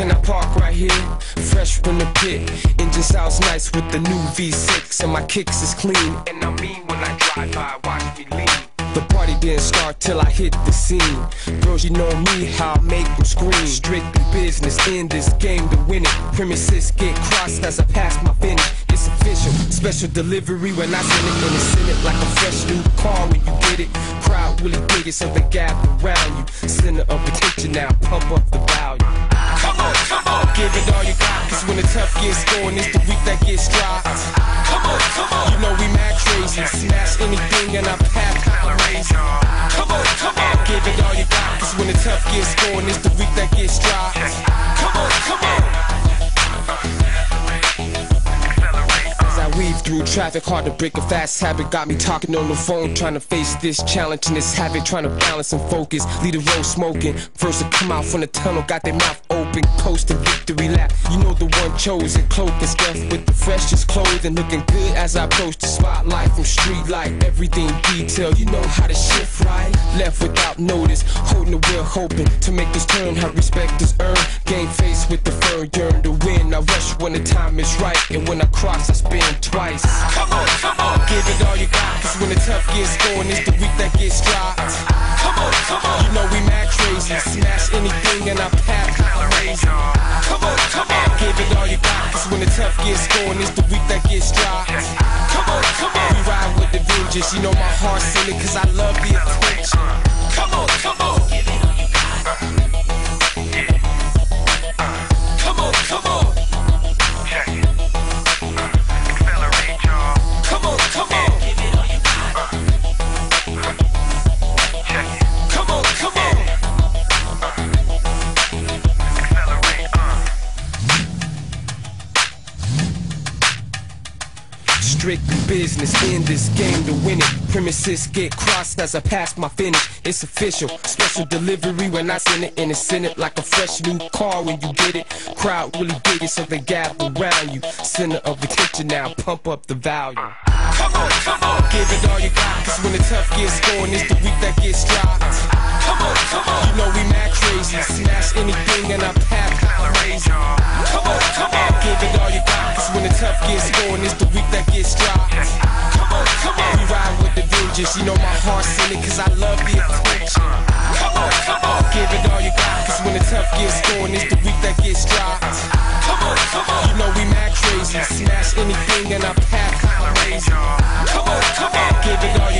can I park right here? Fresh from the pit, engine sounds nice with the new V6, and my kicks is clean. And I mean when I drive by, watch me lean. The party didn't start till I hit the scene. Girls, you know me, how I make them scream. Strictly business in this game to win it. Premises get crossed as I pass my finish. It's official, special delivery when I send it, and it's send it like a fresh new car when you get it. Crowd really it, so they gather around you. Center of attention now, pump up the value. Come on, come on, give it all you got. Cause when the tough gets going, it's the weak that gets dry. Come on, come on, you know we mad crazy. Smash anything in our path. Come on, come on, give it all you got. Cause when the tough gets going, it's the weak that gets dry. Come on, come on. As I weave through traffic, hard to break a fast habit. Got me talking on the phone, trying to face this challenge and this habit, trying to balance and focus. Lead the road smoking. First to come out from the tunnel, got their mouth open, post a victory lap. You know the one chosen, cloak and stuff with the freshest clothing, looking good as I approach the spotlight from street light. Everything detailed, you know how to shift right. Left without notice, holding the wheel, hoping to make this turn. Have respect is earned. Game face with the fern, yearn to win. I rush when the time is right, and when I cross, I spin twice. Come on, come on, give it all you got. Cause when the tough gets going, it's the weak that gets dropped. Come on, come on, you know we mad crazy. Smash anything path, kinda lazy. Come on, come on, give it all you got. Cause when the tough gets going, it's the weak that gets dry. Come on, come on, we ride with the vengeance. You know my heart's in it, cause I love the attention. Come on, come on. Strictly business in this game to win it. Premises get crossed as I pass my finish. It's official, special delivery when I send it, and it's send it like a fresh new car when you get it. Crowd really dig it, so they gather around you. Center of attention now, pump up the value. Come on, come on, give it all you got. Cause when the tough gets going, it's the weak that gets dry. Come on, come on, you know we mad crazy. Smash anything in our path, kinda lazy. Come on, come on, give it all you got. Cause when the tough gets going, it's the weak that gets dropped. Come on, come on, we ride with the vengeance. You know my heart's in it, cause I love the attention. Come on, come on, give it all you got. Cause when the tough gets going, it's the weak that gets dry. Come on, come on, you know we mad crazy. Smash anything in our path. Come on, come on, give it all you